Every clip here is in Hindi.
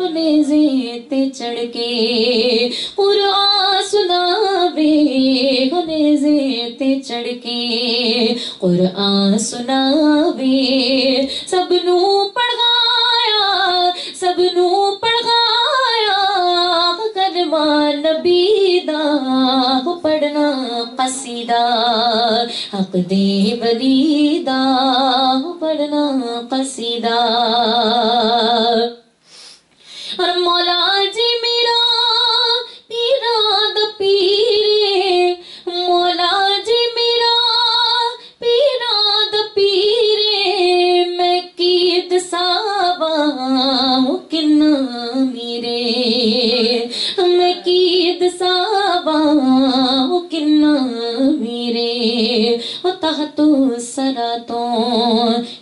नेजे ते चढ़ के कुरान सुनावे हो नेजे ते चढ़ के कुरान सुनावे। सबनू पढ़ाया सबनू पढ़ाया कलमा नबी दा पढ़ना कसीदा। हक दे वलीदा हो पढ़ना कसीदा।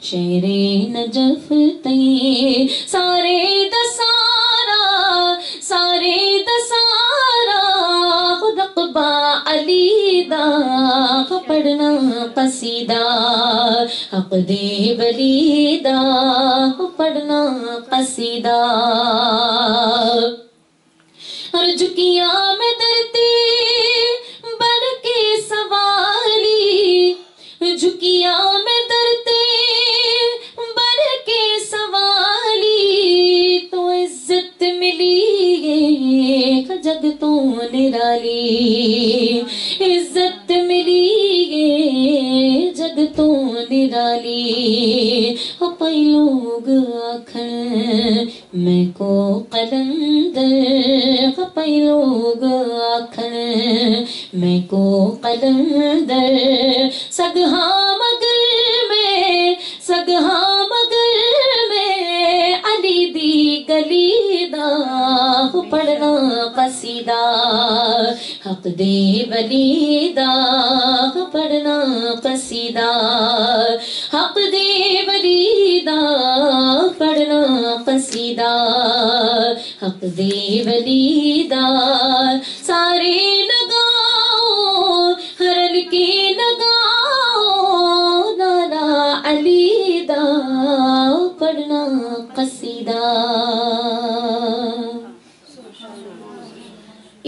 शेरे नजफ तई सारे दसारा सारे दसारा रकबा अली दा पढ़ना कसीदा हक दे वलीदा पढ़ना कसीदा और झुकिया में दरते बन निराली हो पई लोग आखन मैं को कलंदर हो पई लोग आखन मैं को कलंदर सगहा पढ़ना कसीदा हक दे वलीदा, पढ़ना कसीदा हक दे वलीदा, पढ़ना कसीदा हक दे वलीदा, सारे लगाओ हरल के लगाओ, नाना अली दा पढ़ना कसीदा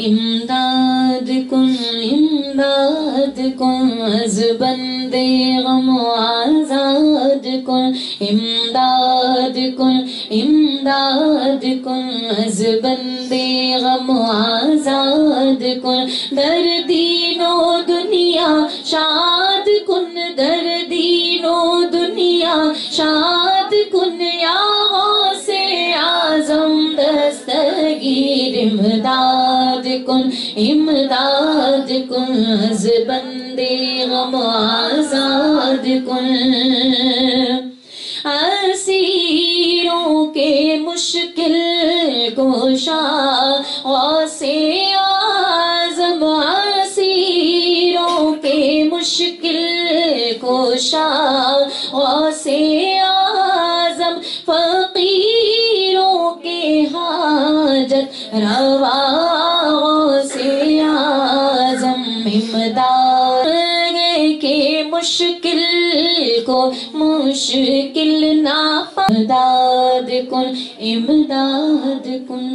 इमदाद कुन इमदाद कुन अज बंदे गम आज़ाद कुन इमदाद कुन इमदाद कुन अज बंदे गम आज़ाद कुन दर्दीनो कुन इमदाद अज बंदे गम आज़ाद कुन असीरों के मुश्किल कोशा से आज़म असीरों के मुश्किल कोशा से आज़म फकीरों के हाजत रवा मुश्किल को, मुश्किल ना इमदाद कुन इमदाद कुन।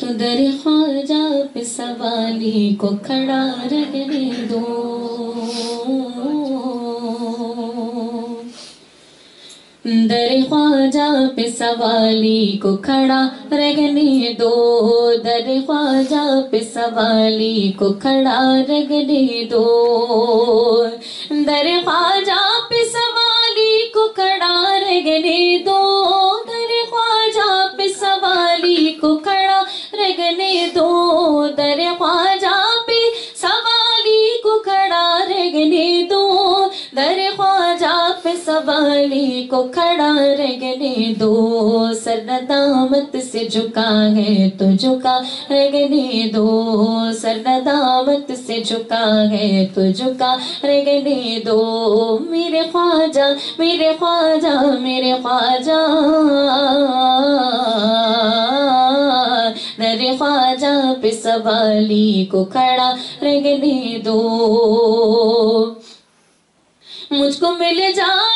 तो दर ख्वाजा पे सवाली को खड़ा रहने दो। पे सवाली को खड़ा रगने दो दर ख्वाजा पे सवाली को खड़ा रगने दो दर ख्वाजा पे सवाली को खड़ा रगने दो दर ख्वाजा पे सवाली को खड़ा रगने को खड़ा रगने दो सर दामत से झुका है तो झुका रगने दो सर दामत से झुका है तो झुका रगने दो। मेरे ख्वाजा मेरे ख्वाजा मेरे ख्वाजा दर ख्वाजा पे सवाली को खड़ा रगने दो। मुझको मिल जाएगा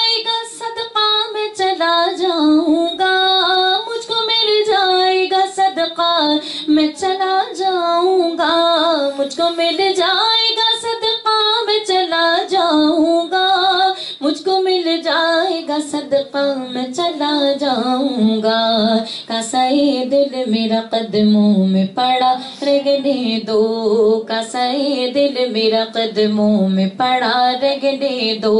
सदका में चला जाऊँगा मुझको मिल जाएगा सदका। मैं चला जाऊँगा मुझको मिल जाएगा सदका मैं चला जाऊँगा। कसाए दिल मेरा कदमों में पड़ा। रगने दो कसाए दिल मेरा कदमों में पड़ा। रगने दो,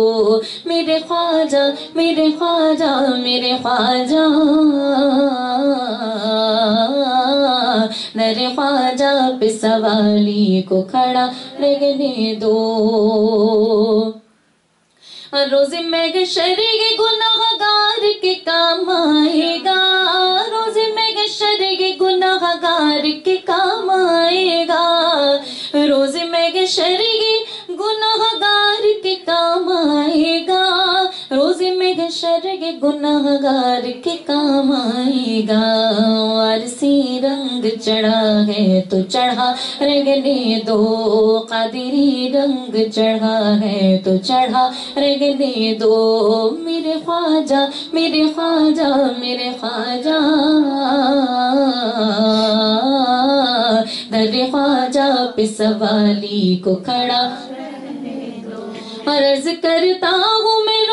मेरे ख्वाजा मेरे ख्वाजा मेरे ख्वाजा। नरे ख्वाजा पे सवाली को खड़ा। रगने दो। रोज़े में शरीर गुनाहगार के काम आएगा। रोज़े में शरीर गुनाहगार के काम आएगा। रोज़े में शरीर गुनाहगार के काम आएगा। वारसी रंग चढ़ा है तो चढ़ा, रगने दो। कादिरी रंग चढ़ा है तो चढ़ा, रगने दो। मेरे ख्वाजा मेरे ख्वाजा मेरे ख्वाजा। दर ख्वाजा पे सवाली को खड़ा। अर्ज़ करता हूँ मैं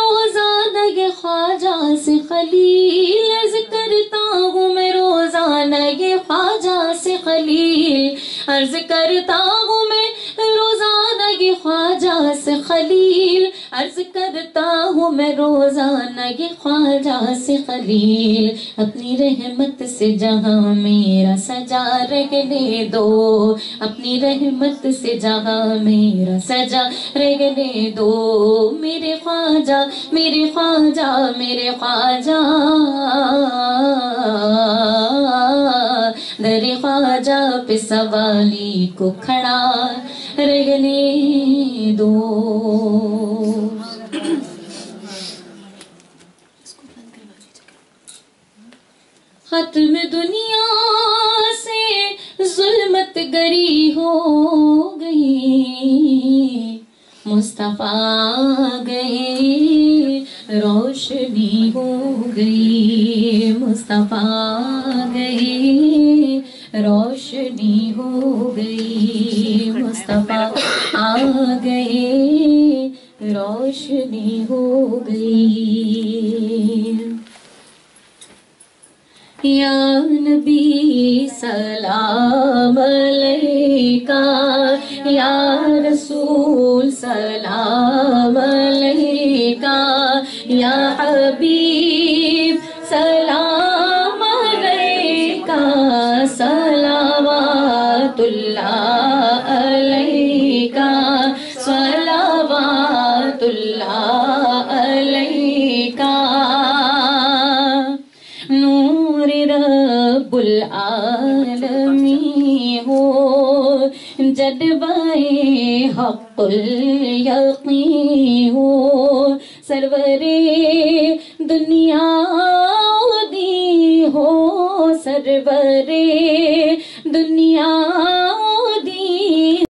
अर्ज़ करता हूँ मैं, रोज़ाना ये ख्वाजा से खलील। अर्ज़ करता हूँ मैं, रोज़ाना ये ख्वाजा से खलील। अपनी रहमत से जहाँ मेरा सजा रगने दो। अपनी रहमत से जहाँ मेरा सजा रगने दो। मेरे ख्वाजा मेरे ख्वाजा मेरे ख्वाजा। सवाली को खड़ा रहने दो। खत्म दुनिया से जुल्मत गरी हो गई, मुस्तफ़ा गए, रोशनी हो गई, मुस्तफ़ा गई आ गए रोशनी हो गई। या नबी सलाम अलैका या रसूल अलैका सलावातुल्लाह अलैका। नूर रब्बुल आलमी हो यक़ी हो। सरवरे दुनिया